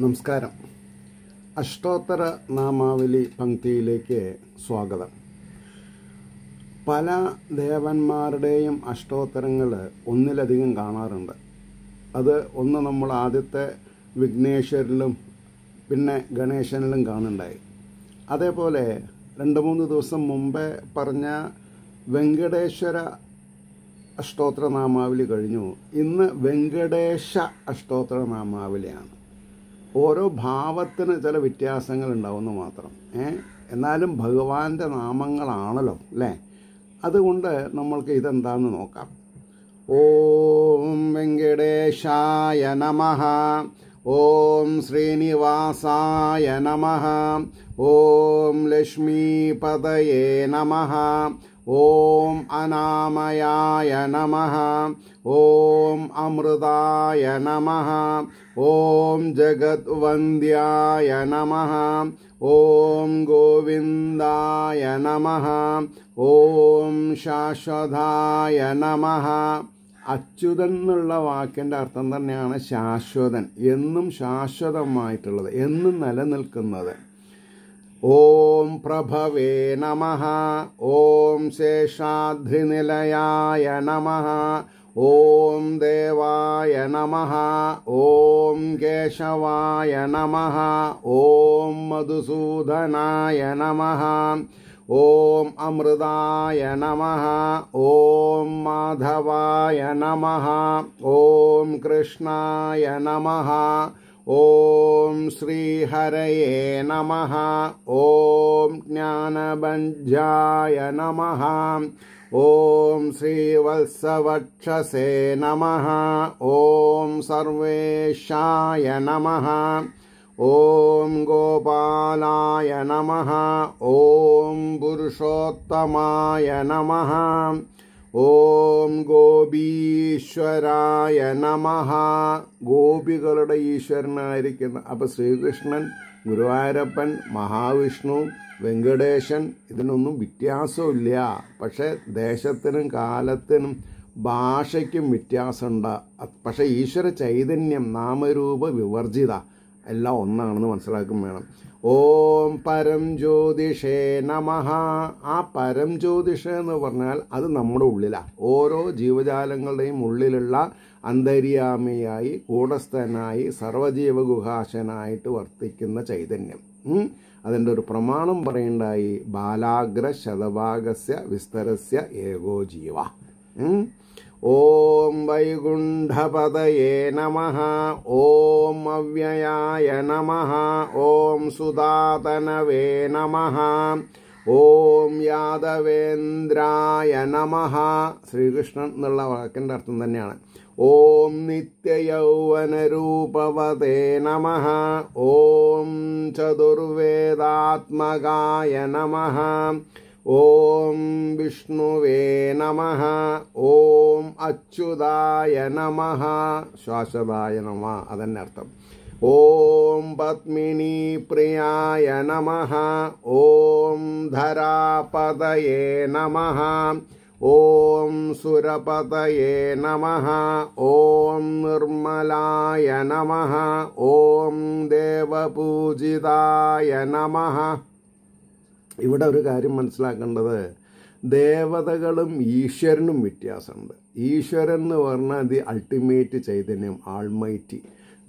നമസ്കാരം. അഷ്ടോത്തര നാമാവലി പങ്ക്തിയിലേക്ക് സ്വാഗതം. പല ദേവന്മാരുടെയും അഷ്ടോത്തരങ്ങൾ ഒന്നിലധികം കാണാറുണ്ട്. അത് ഒന്ന് നമ്മൾ ആദ്യത്തെ വിഘ്നേശ്വരിലും പിന്നെ ഗണേശനിലും കാണുണ്ടായി അതേപോലെ രണ്ട് മൂന്ന് ദിവസം മുമ്പേ പറഞ്ഞ വെങ്കടേശ്വര അഷ്ടോത്തര നാമാവലി കഴിഞ്ഞു. ഇന്ന് വെങ്കടേശ അഷ്ടോത്തര നാമാവലിയാണ്. ഓരോ ഭാവത്തിന് ചില വ്യത്യാസങ്ങൾ ഉണ്ടാവുന്നു മാത്രം. ഏ? എന്നാലും ഭഗവാന്റെ നാമങ്ങളാണല്ലോ അല്ലേ? അതുകൊണ്ട് നമ്മൾക്ക് ഇതെന്താന്ന് നോക്കാം. ഓം വെങ്കടേശായ നമ. ഓം ശ്രീനിവാസായ നമ. ഓം ലക്ഷ്മീപതയേ നമ. ഓം അനാമയായ നമ. ഓം അമൃതായ നമ. ഓം ജഗദ്വന്ദ്യായ നമ. ഓം ഗോവിന്ദായ നമ. ഓം ശാശ്വതായ നമ. അച്യുതൻ എന്നുള്ള വാക്കിന്റെ അർത്ഥം തന്നെയാണ് ശാശ്വതൻ. എന്നും ശാശ്വതമായിട്ടുള്ളത്. എന്നും നിലനിൽക്കുന്നത്. ॐ प्रभवे नमः ॐ शेषाद्रिनिलयाय नमः ॐ देवाय नमः ॐ केशवाय नमः ॐ मधुसूदनाय नमः ॐ अमृताय नमः ॐ माधवाय नमः ॐ कृष्णाय नमः ॐ श्रीहरये नमः। ॐ ज्ञानबन्ध्याय नमः। ॐ श्रीवत्सवक्षसे नमः। ॐ सर्वेशाय नमः। ॐ गोपालाय नमः। ॐ पुरुषोत्तमाय नमः। ഓം ഗോപീശ്വരായ നമ. ഗോപികളുടെ ഈശ്വരനായിരിക്കുന്ന അപ്പം ശ്രീകൃഷ്ണൻ ഗുരുവായൂരപ്പൻ മഹാവിഷ്ണു വെങ്കടേശൻ ഇതിനൊന്നും വ്യത്യാസമില്ല. പക്ഷേ ദേശത്തിനും കാലത്തിനും ഭാഷയ്ക്കും വ്യത്യാസമുണ്ട്. പക്ഷേ ഈശ്വര ചൈതന്യം നാമരൂപ വിവർജിത. എല്ലാം ഒന്നാണെന്ന് മനസ്സിലാക്കും വേണം. ഓം പരം ജ്യോതിഷേ നമ. ആ പരം ജ്യോതിഷ എന്ന് പറഞ്ഞാൽ അത് നമ്മുടെ ഉള്ളിലാണ് ഓരോ ജീവജാലങ്ങളുടെയും ഉള്ളിലുള്ള അന്തര്യാമിയായി കൂടസ്ഥനായി സർവജീവഗുഹാശനായിട്ട് വർത്തിക്കുന്ന ചൈതന്യം. അതിന്റെ ഒരു പ്രമാണം പറയണ്ടായി ബാലാഗ്ര ശതഭാഗസ്യ വിസ്തരസ്യ ഏകോ ഓം വൈകുണ്ഠപതയേ നമ. ഓം അവ്യയായ നമ. ഓം സുദാതനവേ നമ. ഓം യാദവേന്ദ്രായ നമ. ശ്രീകൃഷ്ണൻ എന്നുള്ള വാക്കിന്റെ അർത്ഥം തന്നെയാണ്. ഓം നിത്യയൗവനരൂപവതേ നമ. ഓം ചതുർവേദാത്മകായ നമ. ഓം വിഷ്ണുവേ നമ ഓം അച്യുതായ നമ ശ്വാസതായ നമ അതന്നെ അർത്ഥം ഓം പത്മിനി പ്രിയായ നമ ഓം ധരാപതയേ നമ ഓം സുരപതയേ നമ ഓം നിർമ്മലായ നമ ഓം ദേവപൂജിതായ നമ ഇവിടെ ഒരു കാര്യം മനസ്സിലാക്കേണ്ടത് ദേവതകളും ഈശ്വരനും വ്യത്യാസമുണ്ട്. ഈശ്വരൻ എന്ന് പറഞ്ഞാൽ ദി അൾട്ടിമേറ്റ് ചൈതന്യം ആൾമൈറ്റി.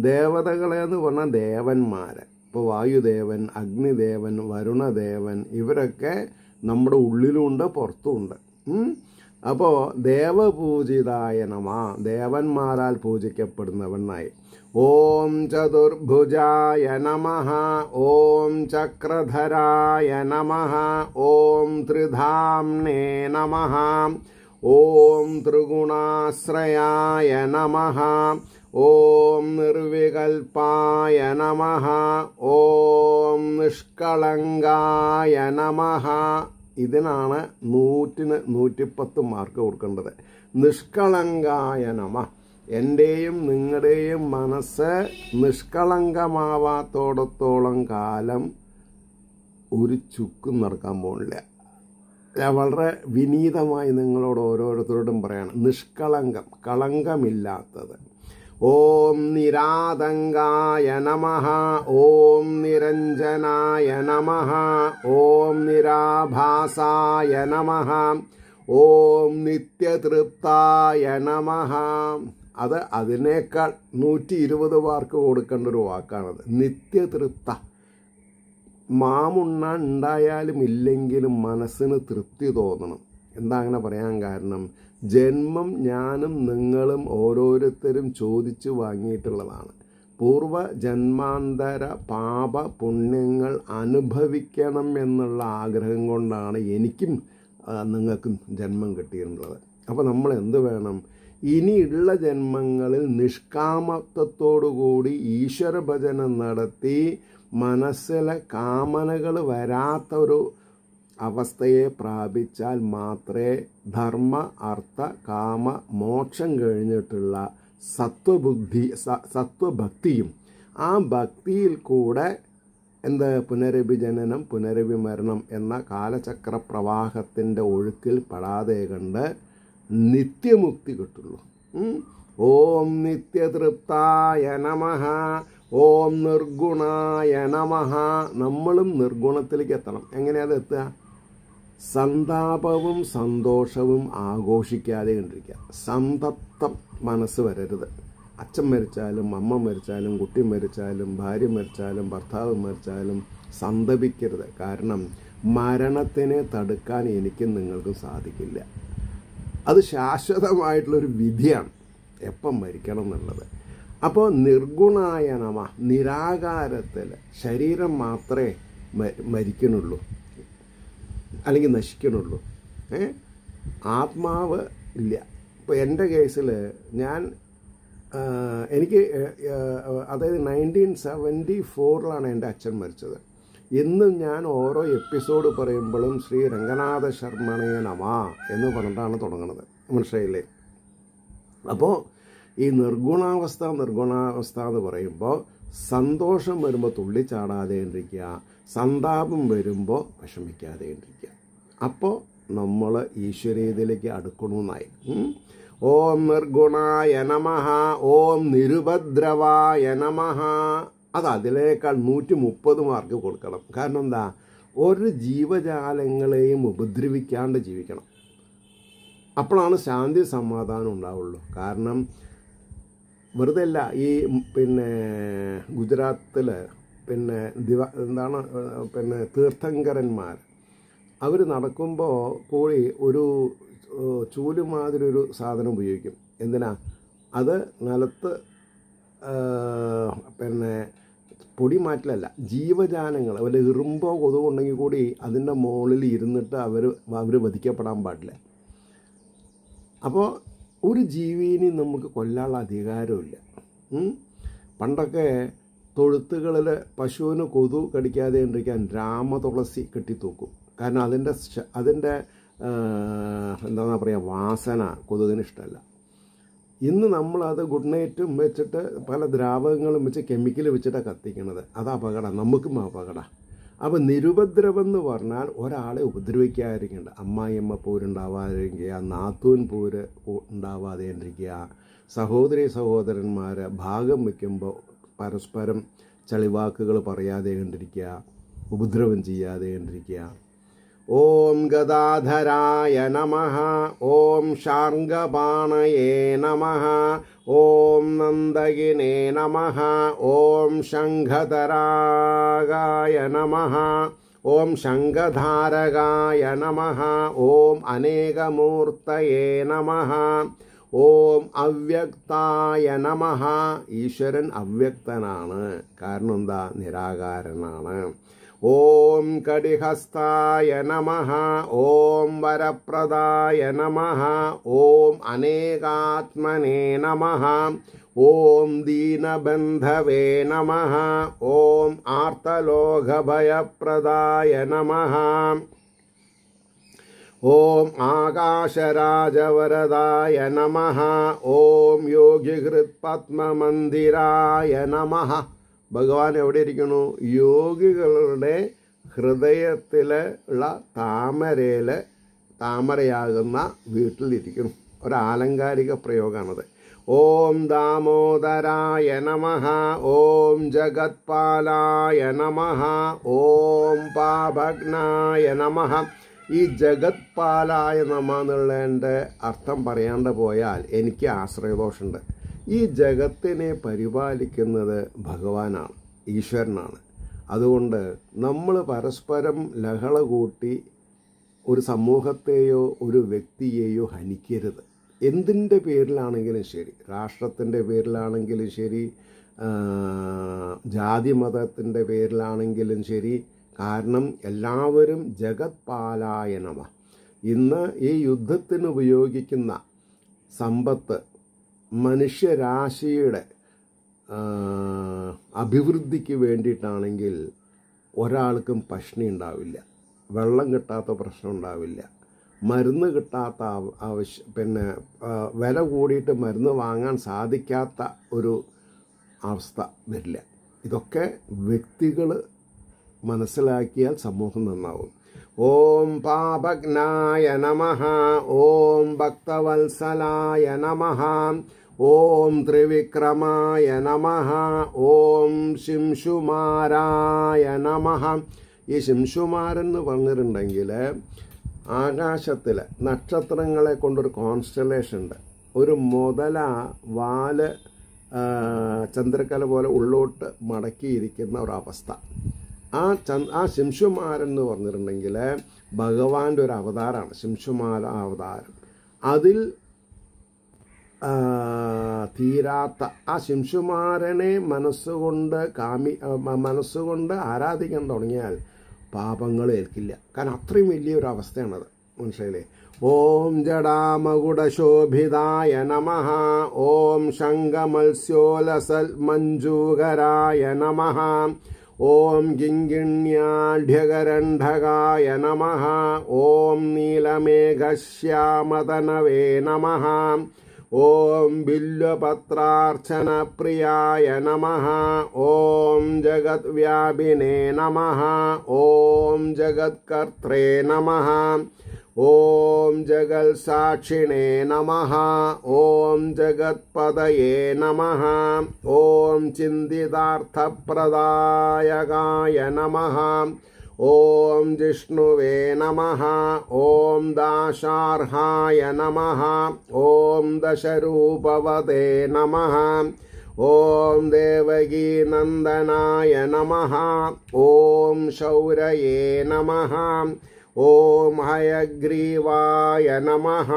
ദേവതകളെന്ന് പറഞ്ഞാൽ ദേവന്മാരെ. ഇപ്പോൾ വായുദേവൻ അഗ്നിദേവൻ വരുണദേവൻ ഇവരൊക്കെ നമ്മുടെ ഉള്ളിലുണ്ട് പുറത്തുമുണ്ട്. അപ്പോൾ ദേവപൂജിതായ നമ ദേവന്മാരാൽ പൂജിക്കപ്പെടുന്നവനായി ഓം ചതുർഭുജായ നമ ഓം ചക്രധരായ നമ ഓം ത്രിധാംനേ നമ ഓം ത്രിഗുണാശ്രയായ നമ ഓം നിർവികൽപ്പായ നമ ഓം നിഷ്കളങ്കായ നമ. ഇതിനാണ് നൂറ്റിന് നൂറ്റിപ്പത്ത് മാർക്ക് കൊടുക്കേണ്ടത്. നിഷ്കളങ്കായ നമ. എന്റെയും നിങ്ങളുടെയും മനസ്സ് നിഷ്കളങ്കമാവാത്തോടത്തോളം കാലം ഒരു ചുക്കും നടക്കാൻ പോണില്ല. ഞാൻ വളരെ വിനീതമായി നിങ്ങളോട് ഓരോരുത്തരോടും പറയണം നിഷ്കളങ്കം കളങ്കമില്ലാത്തത്. ഓം നിരാതങ്കായ നമ ഓം നിരഞ്ജനായ നമ ഓം നിരാഭാസായ നമ ഓം നിത്യതൃപ്തായ നമ. അത് അതിനേക്കാൾ നൂറ്റി ഇരുപത് മാർക്ക് കൊടുക്കേണ്ട ഒരു വാക്കാണത്. നിത്യതൃപ്ത. മാമുണ്ണ ഉണ്ടായാലും ഇല്ലെങ്കിലും മനസ്സിന് തൃപ്തി തോന്നണം. എന്താ അങ്ങനെ പറയാൻ കാരണം? ജന്മം ഞാനും നിങ്ങളും ഓരോരുത്തരും ചോദിച്ചു വാങ്ങിയിട്ടുള്ളതാണ്. പൂർവ ജന്മാന്തര പാപ പുണ്യങ്ങൾ അനുഭവിക്കണം എന്നുള്ള ആഗ്രഹം കൊണ്ടാണ് എനിക്കും നിങ്ങൾക്കും ജന്മം കിട്ടിയിട്ടുള്ളത്. അപ്പോൾ നമ്മൾ എന്ത് വേണം? ഇനിയുള്ള ജന്മങ്ങളിൽ നിഷ്കാമത്വത്തോടുകൂടി ഈശ്വര ഭജനം നടത്തി മനസ്സിലെ കാമനകൾ വരാത്ത ഒരു അവസ്ഥയെ പ്രാപിച്ചാൽ മാത്രമേ ധർമ്മ അർത്ഥ കാമ മോക്ഷം കഴിഞ്ഞിട്ടുള്ള സത്വബുദ്ധി സത്വഭക്തിയും ആ ഭക്തിയിൽ കൂടെ എന്ത് പുനരഭിജനനം പുനരഭിമരണം എന്ന കാലചക്ര പ്രവാഹത്തിന്റെ ഒഴുക്കിൽ പെടാതെ കണ്ട് നിത്യമുക്തി കിട്ടുള്ളൂ. ഓം നിത്യതൃപ്തായ നമഃ. ഓം നിർഗുണായ നമഃ. നമ്മളും നിർഗുണത്തിലേക്ക് എത്തണം. എങ്ങനെയാത് എത്തുക? സന്താപവും സന്തോഷവും ആഘോഷിക്കാതെ കണ്ടിരിക്കുക. സന്തപ്തം മനസ്സ് വരരുത്. അച്ഛൻ മരിച്ചാലും അമ്മ മരിച്ചാലും കുട്ടി മരിച്ചാലും ഭാര്യ മരിച്ചാലും ഭർത്താവ് മരിച്ചാലും സന്തപിക്കരുത്. കാരണം മരണത്തിനെ തടുക്കാൻ എനിക്കും നിങ്ങൾക്കും സാധിക്കില്ല. അത് ശാശ്വതമായിട്ടുള്ളൊരു വിധിയാണ്. എപ്പം മരിക്കണം എന്നുള്ളത്. അപ്പോൾ നിർഗുണായ നമ നിരാകാരത്തിൽ ശരീരം മാത്രമേ മരിക്കണുള്ളൂ അല്ലെങ്കിൽ നശിക്കണുള്ളൂ ഏ? ആത്മാവ് ഇല്ല. ഇപ്പോൾ എന്റെ കേസിൽ ഞാൻ എനിക്ക് അതായത് നയന്റീൻ സെവന്റി ഫോറിലാണ് എന്റെ അച്ഛൻ മരിച്ചത്. ഇന്നും ഞാൻ ഓരോ എപ്പിസോഡ് പറയുമ്പോഴും ശ്രീ രംഗനാഥ ശർമ്മണേ നമ എന്ന് പറഞ്ഞിട്ടാണ് തുടങ്ങുന്നത്. മനസ്സിലായില്ലേ? അപ്പോൾ ഈ നിർഗുണാവസ്ഥ നിർഗുണാവസ്ഥ എന്ന് പറയുമ്പോൾ സന്തോഷം വരുമ്പോൾ തുള്ളിച്ചാടാതെ ഇരിക്കുക സന്താപം വരുമ്പോൾ വിഷമിക്കാതെ ഇരിക്കുക അപ്പോൾ നമ്മൾ ഈശ്വരീയതയിലേക്ക് അടുക്കണമെന്നായി ഓം നിർഗുണായ നമഃ ഓം നിരുപദ്രവായ നമഃ. അത് അതിനേക്കാൾ നൂറ്റി മുപ്പത് മാർക്ക് കൊടുക്കണം. കാരണം എന്താ? ഒരു ജീവജാലങ്ങളെയും ഉപദ്രവിക്കാണ്ട് ജീവിക്കണം. അപ്പോഴാണ് ശാന്തി സമാധാനം ഉണ്ടാവുള്ളൂ. കാരണം വെറുതെ അല്ല ഈ പിന്നെ ഗുജറാത്തിൽ പിന്നെ ദിവ എന്താണ് പിന്നെ തീർത്ഥങ്കരന്മാർ അവർ നടക്കുമ്പോൾ കോഴി ഒരു ചൂൽ ചൂലുമാതിരി ഒരു സാധനം ഉപയോഗിക്കും. എന്തിനാ? അത് നിലത്ത് പിന്നെ പൊടി മാറ്റലല്ല ജീവജാലങ്ങൾ വല്ല ഇറുമ്പോ കൊതുകുണ്ടെങ്കിൽ കൂടി അതിന്റെ മുകളിൽ ഇരുന്നിട്ട് അവർ അവർ വധിക്കപ്പെടാൻ പാടില്ല. അപ്പോൾ ഒരു ജീവിനെ നമുക്ക് കൊല്ലാനുള്ള അധികാരമില്ല? പണ്ടൊക്കെ തൊഴുത്തുകളിൽ പശുവിന് കൊതു കടിക്കാതെ ഇരിക്കാൻ രാമതുളസി കെട്ടിത്തൂക്കും. കാരണം അതിന്റെ അതിന്റെ എന്താ പറയുക വാസന കൊതുകിന് ഇഷ്ടമല്ല. ഇന്ന് നമ്മളത് ഗുഡ് നൈറ്റും വെച്ചിട്ട് പല ദ്രാവകങ്ങളും വെച്ച് കെമിക്കൽ വെച്ചിട്ടാണ് കത്തിക്കുന്നത് അത് അപകടം. നമുക്കും അപകടം. അപ്പോൾ നിരുപദ്രവം എന്ന് പറഞ്ഞാൽ ഒരാളെ ഉപദ്രവിക്കാതിരിക്കേണ്ട. അമ്മായിയമ്മ പോരുണ്ടാവാതിരിക്കുക നാത്തൂൻ പോര് ഉണ്ടാവാതെ ഇരിക്കുക സഹോദരി സഹോദരന്മാർ ഭാഗം വയ്ക്കുമ്പോൾ പരസ്പരം ചളിവാക്കുകൾ പറയാതെ കണ്ടിരിക്കുക ഉപദ്രവം ചെയ്യാതെ കണ്ടിരിക്കുക. ഓം ഗദാധരായ നമ ഓം ശാർഗപാണയേ നമ ഓം നന്ദകിനേ നമ ഓം ശംഖധരാകായ നമ ഓം ശംഖധാരകായ നമ ഓം അനേകമൂർത്തയേ നമ ഓം അവ്യക്തായ നമ ഈശ്വരൻ അവ്യക്തനാണ് കാരണം എന്താ നിരാകാരനാണ് ॐ कडिहस्ताय नमः ॐ वरप्रदाय नमः ॐ अनेकात्मने नमः ॐ दीनबन्धवे नमः ॐ आर्तलोघभयप्रदाय नमः ॐ आकाशराजवरदाय नमः ॐ योगिहृत्पद्ममन्दिराय नमः। ഭഗവാൻ എവിടെ ഇരിക്കുന്നു യോഗികളുടെ ഹൃദയത്തിൽ ഉള്ള താമരയിൽ താമരയാകുന്ന വീട്ടിലിരിക്കുന്നു ഒരു ആലങ്കാരിക പ്രയോഗമാണത് ഓം ദാമോദരായ നമ ഓം ജഗത്പാലായ നമ ഓം പാഭഗ്നായ നമ. ഈ ജഗത്പാലായ നമ എന്നുള്ളതിന്റെ അർത്ഥം പറയാണ്ട് പോയാൽ എനിക്ക് ആശ്രയദോഷമുണ്ട്. ഈ ജഗത്തിനെ പരിപാലിക്കുന്നത് ഭഗവാനാണ് ഈശ്വരനാണ്. അതുകൊണ്ട് നമ്മൾ പരസ്പരം ലഹള കൂട്ടി ഒരു സമൂഹത്തെയോ ഒരു വ്യക്തിയെയോ ഹനിക്കരുത്. എന്തിന്റെ പേരിലാണെങ്കിലും ശരി രാഷ്ട്രത്തിന്റെ പേരിലാണെങ്കിലും ശരി ജാതി മതത്തിന്റെ പേരിലാണെങ്കിലും ശരി. കാരണം എല്ലാവരും ജഗത് പാലായനമാണ് ഇന്ന് ഈ യുദ്ധത്തിന് ഉപയോഗിക്കുന്ന സമ്പത്ത് മനുഷ്യരാശിയുടെ അഭിവൃദ്ധിക്ക് വേണ്ടിയിട്ടാണെങ്കിൽ ഒരാൾക്കും പഷ്ണി ഉണ്ടാവില്ല. വെള്ളം കിട്ടാത്ത പ്രശ്നം ഉണ്ടാവില്ല. മരുന്ന് കിട്ടാത്ത ആവശ്യ പിന്നെ വില കൂടിയിട്ട് മരുന്ന് വാങ്ങാൻ സാധിക്കാത്ത ഒരു അവസ്ഥ വരില്ല. ഇതൊക്കെ വ്യക്തികൾ മനസ്സിലാക്കിയാൽ സമൂഹം നന്നാവും. ഓം പാപഗ്നായ നമ. ഓം ഭക്തവത്സലായ നമ. ഓം ത്രിവിക്രമായ നമ. ഓം ശിംഷുമാരായ നമ. ഈ ശിംഷുമാരൻ എന്ന് പറഞ്ഞിട്ടുണ്ടെങ്കിൽ ആകാശത്തിലെ നക്ഷത്രങ്ങളെ കൊണ്ടൊരു കോൺസ്റ്റലേഷൻ ഉണ്ട് ഒരു മുതല വാൽ ചന്ദ്രക്കല പോലെ ഉള്ളോട്ട് മടക്കിയിരിക്കുന്ന ഒരവസ്ഥ. ആ ചന്ദ് ആ ശംശുമാരൻ എന്ന് പറഞ്ഞിട്ടുണ്ടെങ്കിൽ ഭഗവാന്റെ ഒരു അവതാരമാണ് ശംശുമാര അവതാരം. അതിൽ തീരാത്ത ആ ശംശുമാരനെ മനസ്സുകൊണ്ട് കാമി മനസ്സുകൊണ്ട് ആരാധിക്കാൻ തുടങ്ങിയാൽ പാപങ്ങൾ ഏൽക്കില്ല. കാരണം അത്രയും വലിയൊരു അവസ്ഥയാണത് മനസ്സിലായില്ലേ ഓം ജടാമകുടശോഭിതായ നമ ഓം ശംഖമത്സ്യോലസൽ മഞ്ജൂകരായ നമ. ഓം കിങ്കിണ്യാഢ്യകരണ്ഠകായ നമ ഓം നീലമേഘശ്യാമതനവേ നമ ഓം ബില്വപത്രാർച്ചനപ്രിയായ നമ ഓം ജഗദ്വ്യാപിനേ നമ ഓം ജഗത്കർത്രേ നമ ॐ जगत्साक्षिणे नमः ॐ जगत्पदये नमः ॐ चिन्तितार्थप्रदायकाय नमः ॐ जिष्णुवे नमः ॐ दाशार्हाय नमः ॐ दशरूपव नमः ॐ देवगीनन्दनाय नमः ॐ शौरये नमः ॐ हयग्रीवाय नमः।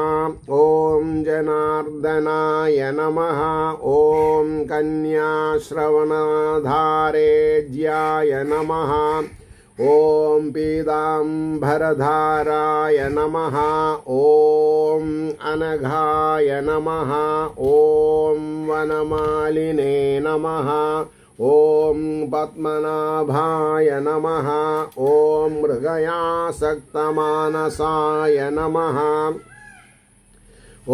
ॐ जनार्दनाय नमः। ॐ कन्याश्रवणाधारेज्याय नमः। ॐ पीताम्भरधाराय नमः। ॐ अनघाय नमः। ॐ वनमालिने नमः। ॐ पद्मनाभाय नमः। ॐ मृगयासक्तमानसाय नमः।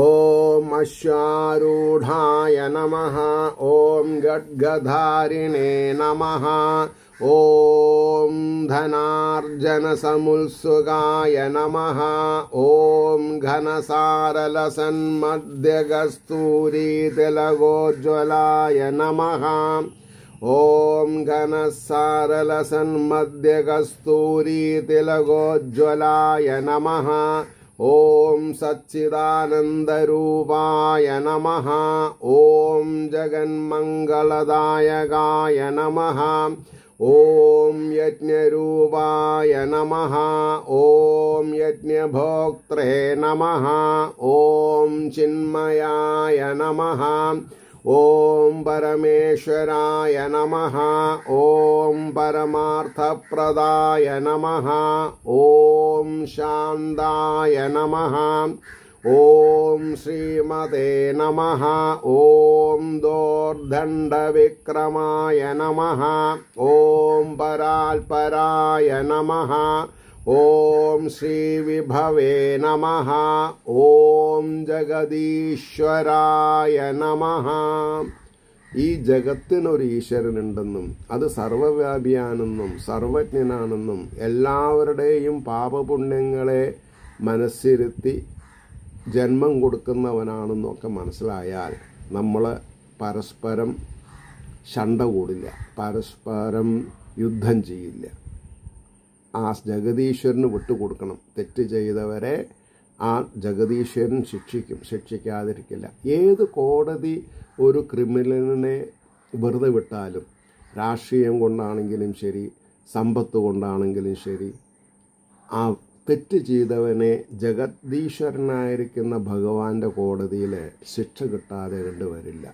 ॐ अश्वारूढाय नमः। ॐ गड्गधारिणे नमः। ॐ धनार्जनसमुत्सुगाय नमः। ॐ घनसारलसन्मध्यगस्तूरीतिलगोज्ज्वलाय नमः। ॐ घनसारलसन्मध्यकस्तूरीतिलगोज्ज्वलाय नमः। ॐ सच्चिदानन्दरूपाय नमः। ॐ जगन्मङ्गलदायकाय नमः। ॐ यज्ञरूपाय नमः। ॐ यज्ञभोक्त्रे नमः। ॐ चिन्मयाय नमः। ॐ परमेश्वराय नमः ॐ परमार्थप्रदाय नमः ॐ शान्दाय नमः ॐ श्रीमते नमः ॐ दोर्दण्डविक्रमाय नमः ॐ पराल्पराय नमः ഓം ശ്രീ വിഭവേ നമ. ഓം ജഗദീശ്വരായ നമ. ഈ ജഗത്തിനൊരു ഈശ്വരനുണ്ടെന്നും അത് സർവവ്യാപിയാണെന്നും സർവജ്ഞനാണെന്നും എല്ലാവരുടെയും പാപപുണ്യങ്ങളെ മനസ്സിരുത്തി ജന്മം കൊടുക്കുന്നവനാണെന്നൊക്കെ മനസ്സിലായാൽ നമ്മൾ പരസ്പരം ശണ്ട കൂടില്ല. പരസ്പരം യുദ്ധം ചെയ്യില്ല. ആ ജഗതീശ്വരന് വിട്ടുകൊടുക്കണം. തെറ്റ് ചെയ്തവരെ ആ ജഗതീശ്വരൻ ശിക്ഷിക്കും. ശിക്ഷിക്കാതിരിക്കില്ല. ഏത് കോടതി ഒരു ക്രിമിനലിനെ വെറുതെ വിട്ടാലും രാഷ്ട്രീയം കൊണ്ടാണെങ്കിലും ശരി സമ്പത്ത് കൊണ്ടാണെങ്കിലും ശരി ആ തെറ്റ് ചെയ്തവനെ ജഗദീശ്വരനായിരിക്കുന്ന ഭഗവാന്റെ കോടതിയിൽ ശിക്ഷ കിട്ടാതെ കണ്ടുവരില്ല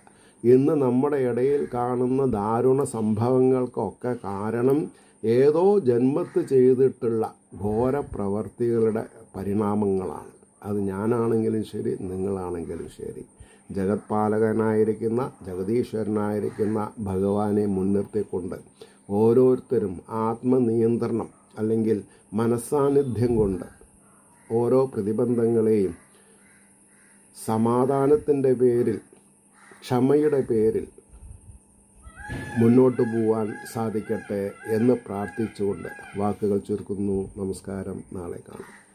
ഇന്ന് നമ്മുടെ ഇടയിൽ കാണുന്ന ദാരുണ സംഭവങ്ങൾക്കൊക്കെ കാരണം ഏതോ ജന്മത്ത് ചെയ്തിട്ടുള്ള ഘോര പ്രവർത്തികളുടെ പരിണാമങ്ങളാണ്. അത് ഞാനാണെങ്കിലും ശരി നിങ്ങളാണെങ്കിലും ശരി. ജഗത്പാലകനായിരിക്കുന്ന ജഗതീശ്വരനായിരിക്കുന്ന ഭഗവാനെ മുൻനിർത്തിക്കൊണ്ട് ഓരോരുത്തരും ആത്മനിയന്ത്രണം അല്ലെങ്കിൽ മനസ്സാന്നിധ്യം കൊണ്ട് ഓരോ പ്രതിബന്ധങ്ങളെയും സമാധാനത്തിന്റെ പേരിൽ ക്ഷമയുടെ പേരിൽ മുന്നോട്ട് പോവാൻ സാധിക്കട്ടെ എന്ന് പ്രാർത്ഥിച്ചുകൊണ്ട് വാക്കുകൾ ചുരുക്കുന്നു. നമസ്കാരം. നാളെ കാണാം.